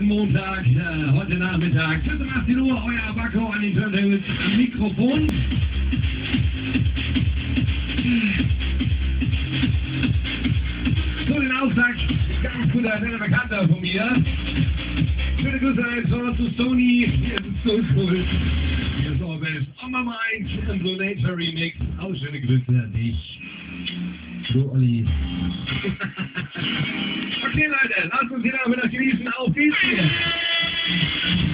Montag, äh, heute Nachmittag, 18 Uhr, euer Backo an den Turntables am Mikrofon. So, den Auftakt, ganz guter, netter Bekannter von mir. Schöne Grüße also zu Sony, hier ist so cool. Hier ist Orbis, on my mind, im Blue Nature Remix. Auch schöne Grüße an dich. So, Olli. okay, Leute, lasst uns wieder wieder genießen. difícil.